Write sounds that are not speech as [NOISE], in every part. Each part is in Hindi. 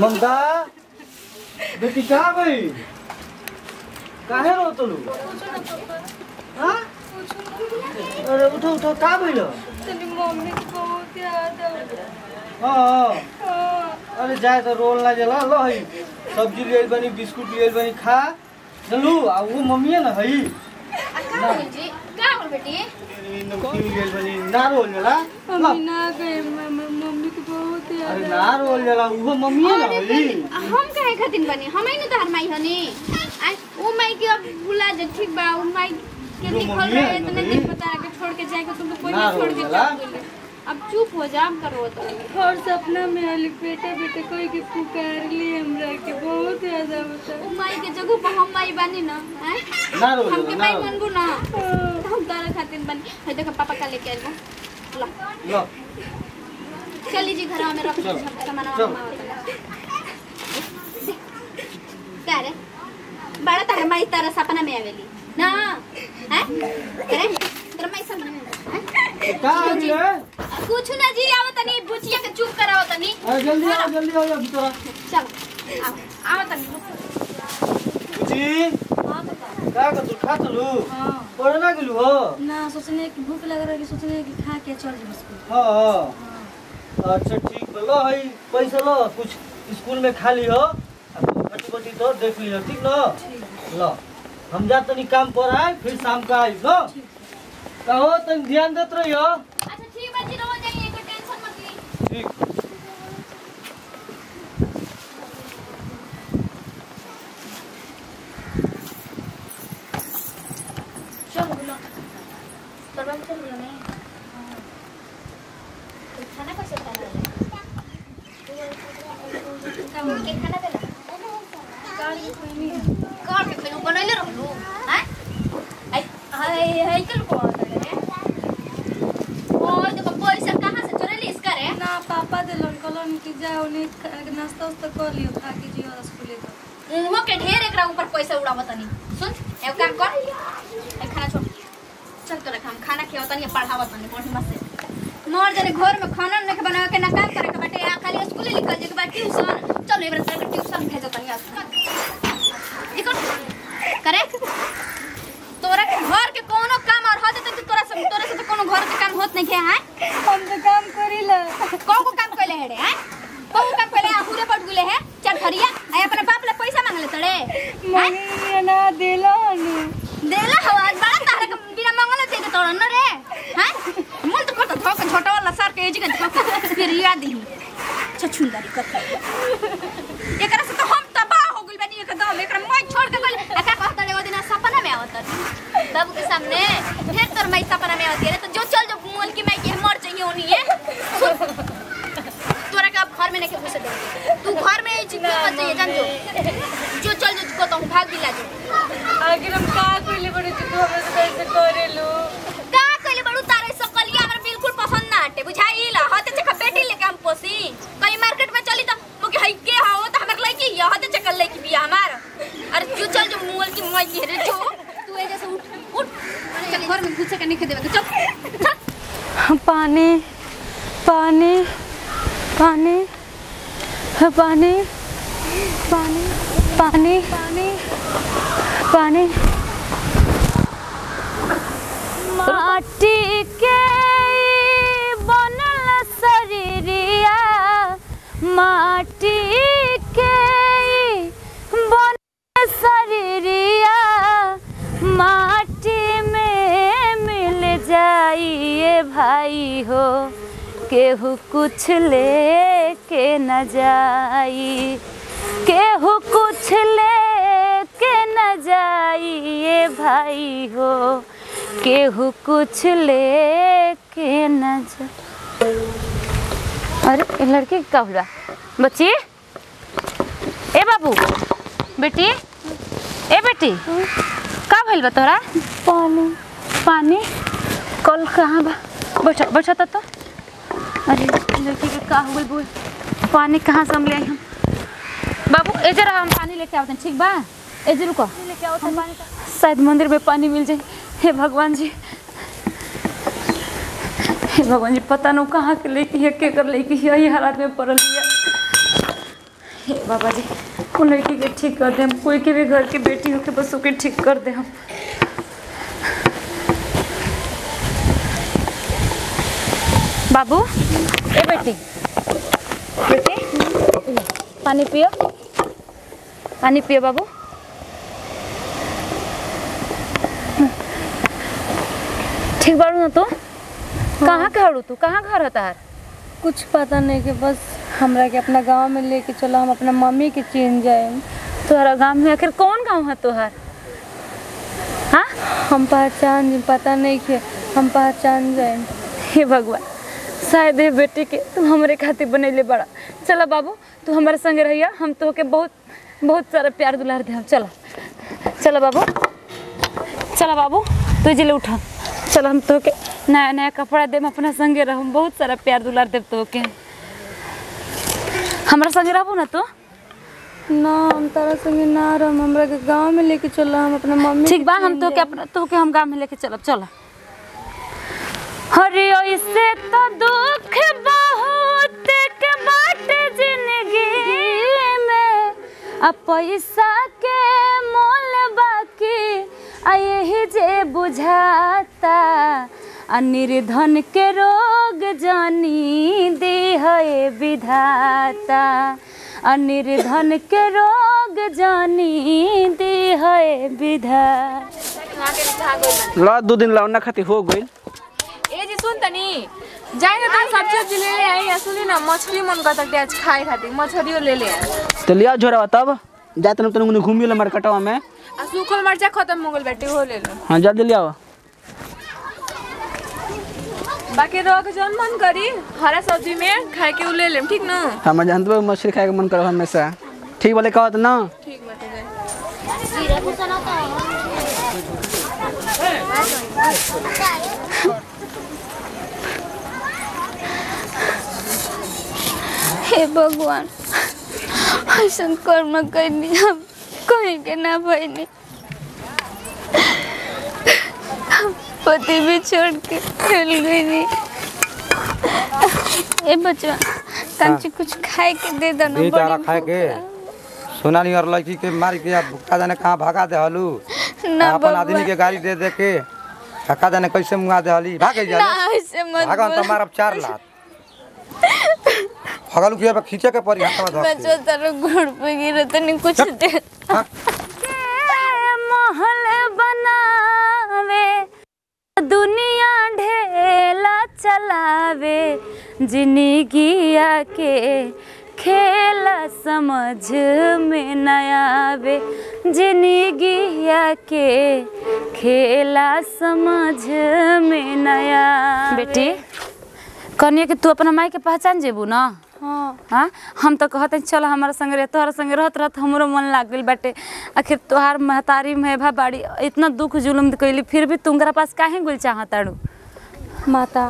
ममता बेटी कहाँ गई? काहे रो तलू हाँ? अरे उठो उठो का भइल तनी मम्मी के बहुत याद आवता हाँ। हाँ हाँ। अरे जाए तो रोल ना जला लो है। सब्जी लिए बनी बिस्कुट लिए बनी खा। चलू आ वो मम्मी है ना है। का बोल जी बोल बेटी नमकीन लिए बनी ना रोल जला। मम्मी ना गए बहुत याद अरे ना रोल जला वो मम्मी है ना है हम काहे खातिर बनी न तहर माई हनी ओ के बुला दे ठीक बा ओ के जो मम्मी रहे इतने दिन। बता के छोड़ के जाए के तुम तो छोड़। अब चुप हो जा अब करो तो। और सपना में आली बेटा बेटा कोई के पुकार ली हमरा के बहुत याद आवता ओ माई के जगह पर हम माई बनी न हैं? ना रोल हमके जला ना माई मनबू ना। हम तारा खातिर बनी। है देखो पापा का लेके आइबो। ला लो। चल लीजिए घर में रख सब सामान चलो। का। बड़ा तारा माई तारा सपना में आवेली। ना हैं? करे तेरा माई सपना में हैं? का कुछ ना जी आवत तनी बुचिया के चुप कराओ तनी। अरे जल्दी आओ जल्दी आओ भीतर चलो आओ आओ तनी जी हाँ पापा का कर तू खा चलू हाँ। पढ़े ना गेलू हो? ना सोचने की भूख लग रही सोचने की खा के चल जाओ स्कूल हाँ हाँ। अच्छा ठीक बा लो है पैसा लो कुछ स्कूल में खा ली हो घटी बटी तो देख लियो ठीक न लो। हम जा तनी काम पर आए फिर शाम का आई नो कहो तनी ध्यान देत रहियो। अच्छा Sí. Carmen, pero con el rojo. जाओ नहीं नाश्ता उस्ता कर लियो खा के जियो स्कूले तो। मुँह के ढेर एकरा ऊपर पैसा उड़ावत तनी सुन एगो काम कर। ए खाना छोड़। चल तोरा हम खाना खियावत तनी पढ़ावत तनी बढ़िया से। मोर जने घर में खाना नहीं बनावे के ना काम करे के बाटे आ खाली स्कूल लिखल जे के बाद ट्यूशन। चल एबरा सर ट्यूशन भेजो तनी आज। इको करे। तोरा के घर के कोनो काम और हो जते तोरा से तोरा से तो कोनो घर के काम होत नहीं के हैं हम तो काम करीला। कौन को काम कइले हेड़े हैं कौन को कइले आहुरे पट गुले है चल खरिया आ अपने बाप ले पैसा मांगले तड़े। मम्मी ना देला दिलन देला हवा बड़ा तारे के बिना मांगले दे दे तोड़ रे। हैं? मन तो करता थोक छोटा वाला सर के एज के थोक फिर याद ही। छछुंदरी करता एकरा से तो हम तबाह हो गइल बानी एकदम। एकरा मैं छोड़ के गइल आ का कहता रे ओ दिन सपना में आवत बाबू के सामने फिर तोर मैं सपना में आवत। मिलने के घुसे दो तू घर में चिंता मत ये जान जो जो चल जो को तो भाग दिला दे अगर हम का कोई ले बड़े चिंता हम तो कैसे करे लो पानी पानी पानी पानी पानी माटी के बनल शरीरिया माटी के बनल शरीरिया माटी में मिल जाइए भाई हो केहू कुछ ले के न जाई। केहू कुछ ले के न जाइए भाई हो। केहू कुछ ले के न जा अरे ये लड़की का हुआ? बच्ची? ए बाबू बेटी? ए बेटी का भइल बा तोरा? पानी। पानी? कल कहाँ बा? बैठा बैठा तो? अरे लड़की के का हो गइल बोल। पानी कहाँ से हम ले हम? बाबू ए जरा हम पानी लेके आवते हैं ठीक बा? ए रुको। लेके आओ पानी शायद मंदिर में पानी मिल जाए। हे भगवान जी। हे भगवान जी पता नहीं कहाँ के लेके है के कर लेके है यही हालात में पड़ल लिया। हे बाबा जी वो लड़की के ठीक कर दे हम कोई के भी घर की बेटी हो के बस ओके ठीक कर दे हम। बाबू ए बेटी। बेटी। पानी पियो। पानी पियो बाबू। ठीक बाड़ू ना तू? कहाँ के हड़ू तू? कहाँ घर है तार? कुछ पता नहीं कि बस हमरा के अपना गाँव में लेके चलो हम अपना मम्मी के चीन जाए तोहरा गाँव में आखिर कौन गाँव है तोहर? हाँ? हम पहचान पता नहीं कि हम पहचान जाए हे भगवान। शायद ये बेटी के तू हमरे खातिर बनैले बड़ा। चलो बाबू तू हमारे संगे रहिया हम तो के बहुत बहुत सारा प्यार दुलार दे चलो चला चला बाबू चलो बाबू तू ज़िले उठा। चल हम तो के नया नया कपड़ा देम अपना संगे रह बहुत सारा प्यार दुलार देव तो के हमारा संगे रहबू ना तू? ना हम तारा संगे ना रहम हमरा के गाँव में लेके चलो हम अपना मम्मी ठीक बा हम तो के अपना तो के हम गाँव में लेके चलब चल। तो बहुत ज़िंदगी में पैसा के मोल बाकी यही जे बुझाता। आ निर्धन के रोग जानी दे है विधाता। आ निर्धन के रोग जानी दे है विधाता। ल दू दिन लौना खातिर हो तनी जाए ना तनी सब्ज़ी उब्जी ले ले आई ना मछली मन आज खाए खातिर मछलियो ले ले तो लिया झोरा तब। जाते ना तनी घूमी ला मार्केटवा में। आ सूखल मरचा खत्म हो गल बेटी हो ले लो। हाँ जल्दी ले आओ। बाकी जौन मन करी हरा सब्ज़ी में खाए के उ ले लेम ठीक ना? जानते हो मछली खाए के मन करो हमेशा। ठीक बोले कहत ना। ठीक बाटे जाए। हे भगवान ऐसा कर्म करनी हम कहीं के ना भइनी पति भी छोड़ के चल गई. नहीं ए बचवा तंची कुछ खाए के दे दो ना बड़ी खाए के। सोना नहीं और लड़की के मार के अब का जाने कहाँ भगा दे हलू? ना अपन आदमी के गाड़ी दे दे के। का जाने कैसे मुआ दे हली? भागे भाग ना ऐसे मत तो बोल. मारब चार लाख भगलू के अब खींचे के पड़ी हाथ में धर बचवा तारा घोड़ पे गिरे तनी कुछ दे हाँ। महल बनावे दुनिया ढेला चलावे जिंदगिया के खेला समझ में न आवे जिंदगिया के खेला समझ में न आवे। बेटी कनिया कि तू अपना माई के पहचान जेबू ना? हाँ हाँ हम तो कहते हैं, चल हमारा संग रह तोहरा संग रहत रहत हमरो मन लाग गइल बाटे। आखिर तोहार महतारी मेभा बाड़ी इतना दुख जुलुम कैली फिर भी तुमरा पास काहे गुल चाहताड़ू माता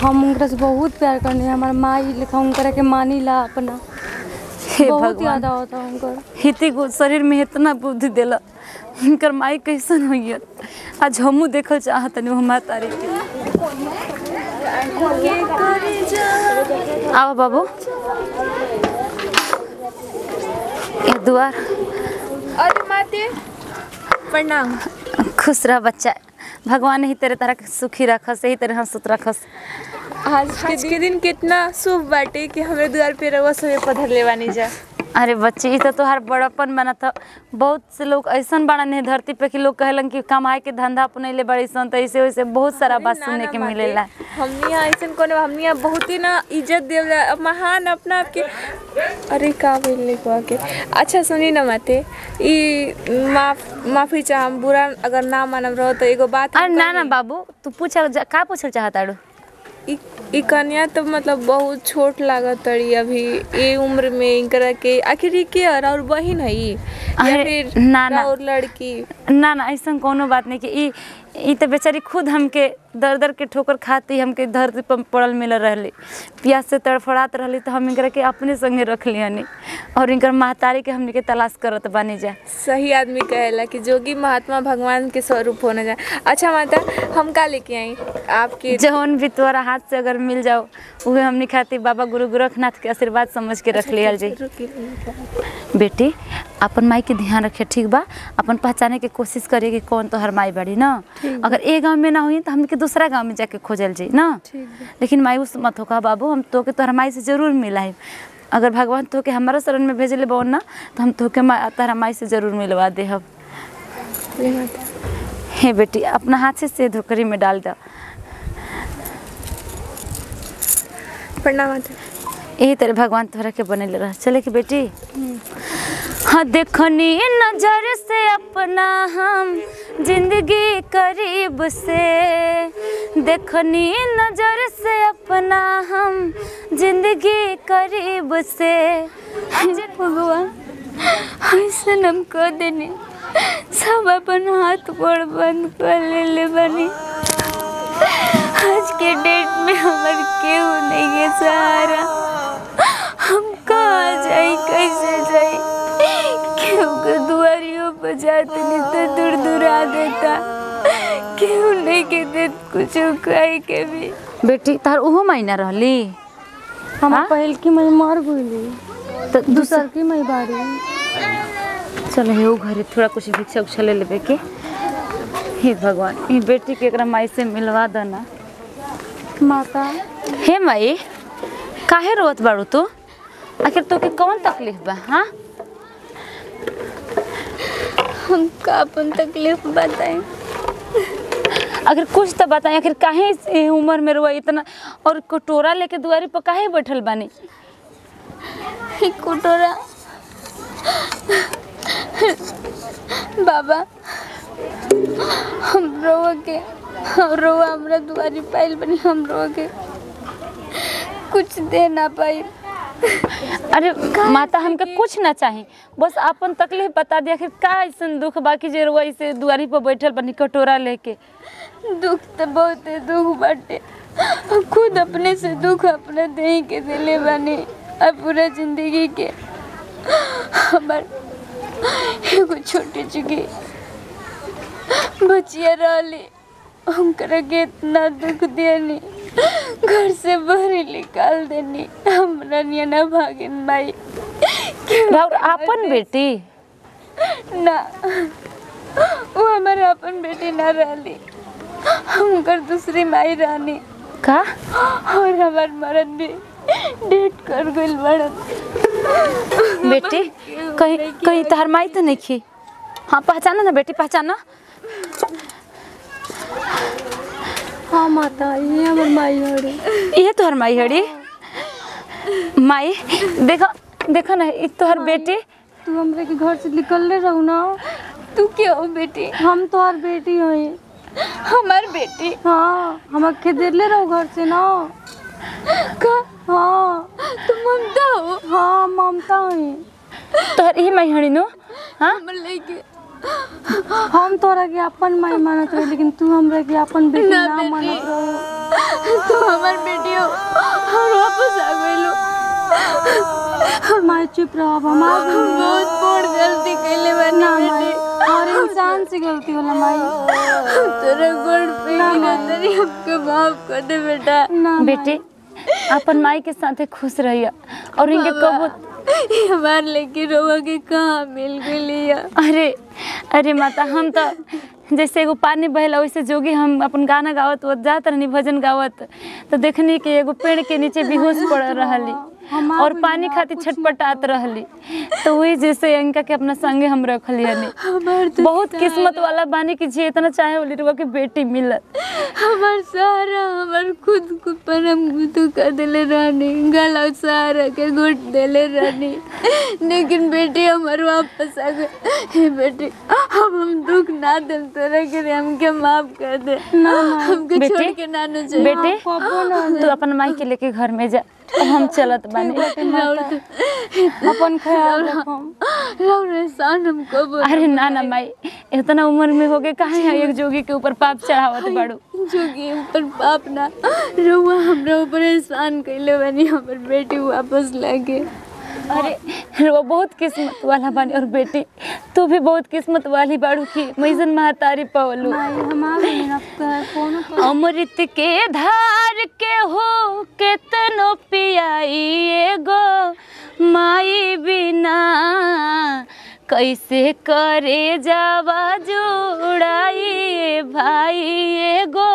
हम उनकरा से बहुत प्यार करनी हमार माई लेखा उनकरा के मानी ला अपना। हे बहुत याद आवता उनकर हिती शरीर में इतना बुद्धि देला। इनकर माई कैसन होइए आज हमू देखल चाहतनी वो महतारी के आओ बाबू। ये दुआर अरे माते प्रणाम। खुश रह बच्चा। भगवान ही तेरे तरह सुखी रखस यही तरह सुत रखस। आज आज के दिन कितना शुभ बाटे कि हमारे द्वार पे रवा समय पधर लेवानी जा। अरे बच्चे तो तोहार बड़पन बना था बहुत से लोग ऐसा बड़ा नहीं धरती पे कि लोग कहलन कि कमाए के धंधा अपनैले बड़ी सन तो ऐसे वैसे बहुत सारा बात सुनने के मिलेला। हमनी यहाँ ऐसन कोने हमनी यहाँ बहुत ही ना इज़्ज़त देवला महान अपना आपके अरे का बोलने को के अच्छा सुनी ना माते ई माफ़ माफ़ी चाहम बुरा अगर ना मानम रहो तो एगो बात अरे ना ना बाबू तू पूछल जा- का पूछल चाहताड़ू ई कन्या तो मतलब बहुत छोट लागत रही अभी। ए उम्र में इनकरा के आखिर के और और बहन है ई? या फिर ना, ना। और लड़की? ना ना ऐसा कोनो बात नहीं कि ई तो बेचारी खुद हमके दर दर के ठोकर खाती हमके धरती पर पड़ल मिल रहली। प्यास से तड़फड़ात रहली तो हम इनकरा के अपने संगे रख लिहनी और इनकर महतारी के हमनी के तलाश करत बानी जा। सही आदमी कहेला कि जोगी महात्मा भगवान के स्वरूप होने जाए अच्छा माता हम का लेके आई? आपके जौन भी तोरा हाथ से अगर मिल जाओ वह हमनी खातिर बाबा गुरु गोरखनाथ के आशीर्वाद समझ के रख लियल जी। बेटी अपन माई के ध्यान रखे ठीक बा। अपन पहचाने के कोशिश करिए कि कौन तोहर माई बड़ी ना। अगर ए गाँव में ना हुई तो हमके दूसरा गाँव में जाके खोजल जी ना? लेकिन मायूस मत होका बाबू हम तो के तोहर माई से ज़रूर मिलाई अगर भगवान तो के हमारा शरण में भेजले बोन ना तो हम तो के मा- तोहरा माई से ज़रूर मिलवा दे हम हे बेटी अपना हाथ से से धोकरी में डाल दो। प्रणाम यही तरह भगवान तोहरा के बनल रह। चले कि बेटी? हाँ देखनी नज़र से अपना हम ज़िंदगी करीब से। देखनी नज़र से अपना हम ज़िंदगी करीब से। भगवान ऐसा हम कह देनी, सब अपन हाथ गोड़ बंद कर ले ले बनी। आज के डेट में हमारे केहू नहीं है सहारा। जाते नहीं तो दूर दूर आ देता। केहू नहीं के देत कुछ खाई के भी? बेटी तार उहो महीना रहली। हम हाँ? पहल की मैं मर गईली तो दूसर की मैं बाड़ी चलो हे घरे थोड़ा कुछ भिक्षा उक्षा ले लेबे के। हे भगवान ये बेटी के एकरा माई से मिलवा दो ना माता। हे माई काहे रोत बाड़ू तू? आखिर तोके कौन तकलीफ़ बा हाँ? हमका अपन तकलीफ़ बताएँ। अगर कुछ तो बताएँ आखिर काहे उम्र में रुआ इतना? और कटोरा लेके दुआरी पर काहे बैठल बानी? कटोरा बाबा हम रोवा के हम रोवा हमरा दुआरी पाइल बनी हम रोवा के कुछ दे ना पाई। अरे, माता, हमके कुछ ना चाही। बस अपन तकलीफ़ बता दिया, आखिर का ऐसन दुख बाकी जे रुआ इसे दुआरी पर बैठल बनी कटोरा लेके? दुख तो बहुत दुख बाटे। खुद अपने से दुख अपने दही के दिले बनी और पूरा ज़िंदगी के। हमार एगो छोटी चुकी बचिया रहली। हमकरा के इतना दुख देनी। घर से बाहर निकाल देनी। हमरा निया ना भागिन माई और आपन बेटी? ना। वो हमारे अपन बेटी ना रहली हमकर दूसरी माई रानी का? और हमार मरद भी डेट कर गइल बड़न बेटी कहीं कहीं तहर माई तो नहीं खी हाँ पहचाना ना बेटी पहचाना। हाँ माता ये हमर माई हड़ी ये तोहर माई हड़ी माई देखो देखो ना ये तोहर बेटी। तू हमरे के घर से निकलले रहू ना? तू क्या हो बेटी? हम तोहार बेटी हई हमार बेटी। हाँ हम खेदेले रहो घर से ना? का? हाँ। तू ममता हो? हाँ ममता हई तोहर ये माई हड़ी नो? हाँ? लेके हम तोरा के अपन माई मानत रही लेकिन तू हमरा के अपन बेटी ना ना बेटी। मानत रहो। तू हमार बेटी हो और वापस आ गइलो माई चुप रहो अब हमार हम बहुत बड़ गलती कैले बानी ना माई बेटी हर इंसान से गलती होला माई। तेरे गोड़ पे गिरा तेरी हमके माफ़ कर दे बेटा। ना माई। अपन माई के साथे खुश रहिया। और इनके कबूत हमार लेके रोवा के कहाँ मिल गई अरे अरे माता, हम तो जैसे एगो पानी बहला, वैसे जोगी हम अपन गाना गावत, वो जात रहनी भजन गावत। तो देखनी कि एगो पेड़ के नीचे बेहोश पड़ रहली। और पानी खातिर छटपटात रहली। तो वही जैसे इनका के अपना संगे हम रखली हनी [LAUGHS] बहुत किस्मत वाला बानी कि जे इतना चाहे वाली रुआ के बेटी मिलत। हमार सहारा हमार खुद को परम गुतु कर देले रहनी। गला सहारा के घुट देले रहनी। लेकिन बेटी हमार वापस आ गए। हे बेटी अब हम दुख ना देम तोरा के रे हमके माफ़ कर दे। ना हमके छोड़ के ना न जाए। बेटे तू अपन माई के लेके घर में जा। हम [LAUGHS] चलत बानी। अपन ख्याल रखो सान अरे ना ना माई इतना उम्र में हो गए काहे है? एक जोगी के ऊपर पाप चढ़ावत बाड़ू। जोगी ऊपर पाप ना। रउआ हमरा ऊपर एहसान कइले बानी हमर बेटी वापस लागे। अरे वो बहुत किस्मत वाला बानी और बेटी तू भी बहुत किस्मत वाली बाड़ू की मैसन महतारी पवलू। अमृत के धार के हो केतनो पियाई एगो माई बिना। कैसे करे जावा जुड़ाई भाई एगो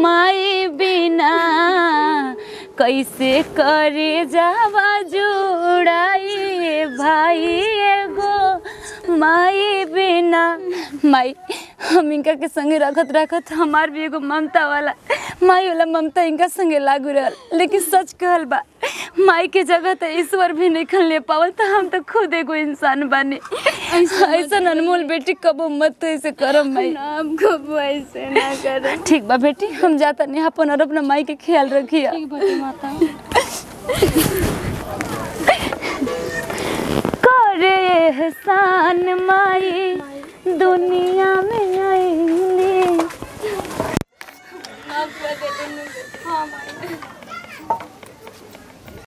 माई बिना। कैसे करे जावा जुड़ाई? भाई एगो माई बिना माई हम इनका के संगे रखत रखत हमार भी एगो ममता वाला माई वाला ममता इनका संगे लागू रहल। लेकिन सच कहल बा माई के जगह तो ईश्वर भी नहीं ले पावल तो हम तो खुद एगो इंसान बने। ऐसा अनमोल बेटी कबो मत तो ऐसे करम माई कब ऐसे ना कर। ठीक बा बेटी हम जाता नहीं अपन और अपना माई के ख्याल रखिए ठीक बाटे माता करे एहसान माई दुनिया में आएँगे।